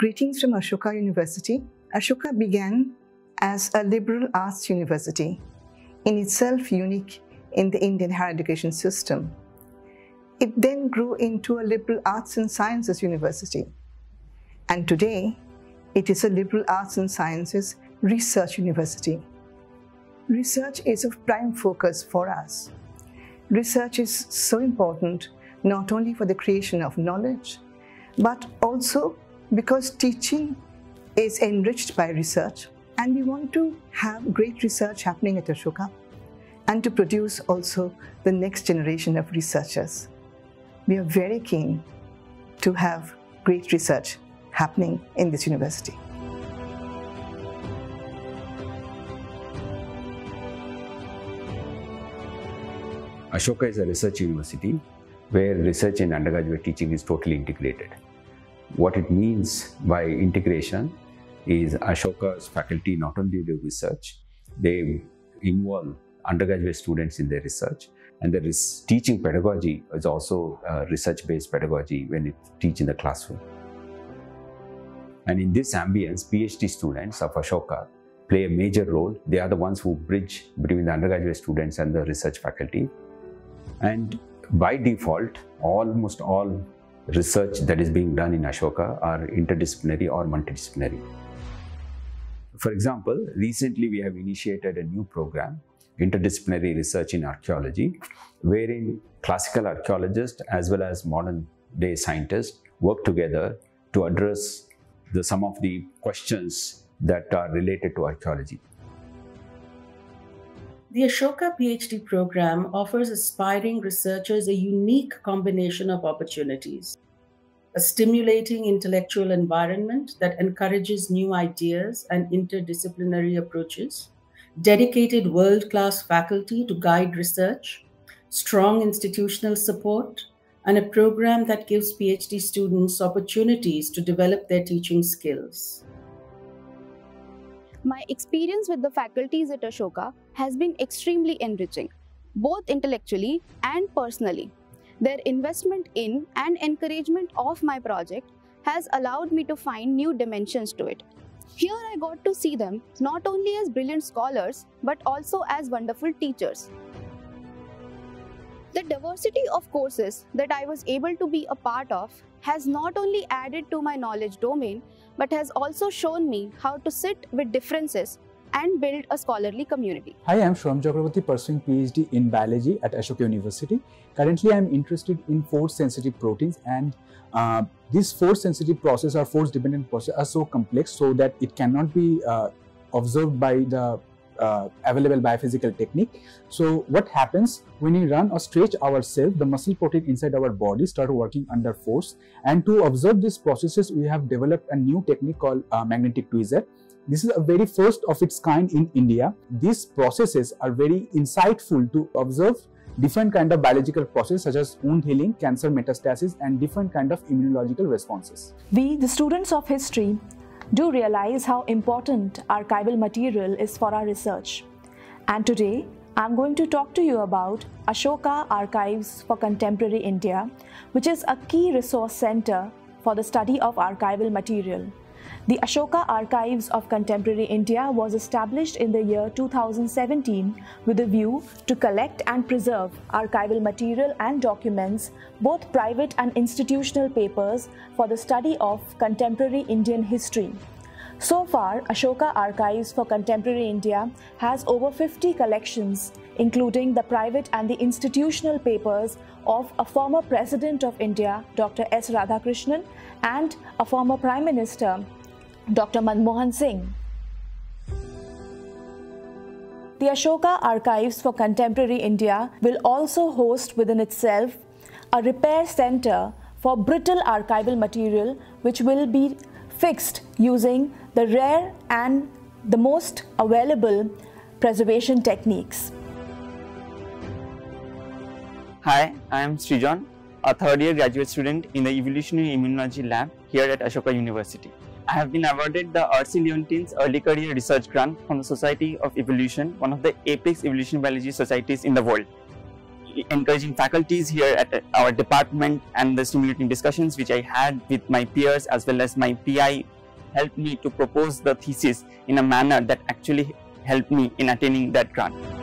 Greetings from Ashoka University. Ashoka began as a liberal arts university, in itself unique in the Indian higher education system. It then grew into a liberal arts and sciences university. And today, it is a liberal arts and sciences research university. Research is of prime focus for us. Research is so important not only for the creation of knowledge, but also because teaching is enriched by research and we want to have great research happening at Ashoka and to produce also the next generation of researchers. We are very keen to have great research happening in this university. Ashoka is a research university where research and undergraduate teaching is totally integrated. What it means by integration is Ashoka's faculty not only do research, they involve undergraduate students in their research and the teaching pedagogy is also research-based pedagogy when you teach in the classroom. And in this ambience, PhD students of Ashoka play a major role. They are the ones who bridge between the undergraduate students and the research faculty. And by default, almost all research that is being done in Ashoka are interdisciplinary or multidisciplinary. For example, recently we have initiated a new program, Interdisciplinary Research in Archaeology, wherein classical archaeologists as well as modern day scientists work together to address the, some of the questions that are related to archaeology. The Ashoka PhD program offers aspiring researchers a unique combination of opportunities. A stimulating intellectual environment that encourages new ideas and interdisciplinary approaches, dedicated world class faculty to guide research, strong institutional support, and a program that gives PhD students opportunities to develop their teaching skills. My experience with the faculties at Ashoka has been extremely enriching, both intellectually and personally. Their investment in and encouragement of my project has allowed me to find new dimensions to it. Here I got to see them not only as brilliant scholars but also as wonderful teachers. The diversity of courses that I was able to be a part of has not only added to my knowledge domain but has also shown me how to sit with differences and build a scholarly community. Hi, I'm Shram Chakraborty pursuing PhD in biology at Ashoka University. Currently, I'm interested in force-sensitive proteins and uh, these force-sensitive processes or force-dependent processes are so complex so that it cannot be uh, observed by the uh, available biophysical technique. So what happens when we run or stretch ourselves, the muscle protein inside our body start working under force. And to observe these processes, we have developed a new technique called uh, magnetic tweezer. This is a very first of its kind in India. These processes are very insightful to observe different kind of biological processes such as wound healing, cancer metastasis and different kind of immunological responses. We, the students of history, do realize how important archival material is for our research. And today, I'm going to talk to you about Ashoka Archives for Contemporary India, which is a key resource center for the study of archival material. The Ashoka Archives of Contemporary India was established in the year 2017 with a view to collect and preserve archival material and documents, both private and institutional papers, for the study of contemporary Indian history. So far, Ashoka Archives for Contemporary India has over 50 collections, including the private and the institutional papers of a former President of India, Dr. S. Radhakrishnan, and a former Prime Minister, Dr. Manmohan Singh. The Ashoka Archives for Contemporary India will also host within itself a repair center for brittle archival material which will be fixed using the rare and the most available preservation techniques. Hi, I am Srijan, a third year graduate student in the Evolutionary Immunology Lab here at Ashoka University. I have been awarded the R.C. Lewontin's Early Career Research Grant from the Society of Evolution, one of the apex evolution biology societies in the world. Encouraging faculties here at our department and the stimulating discussions which I had with my peers as well as my PI helped me to propose the thesis in a manner that actually helped me in attaining that grant.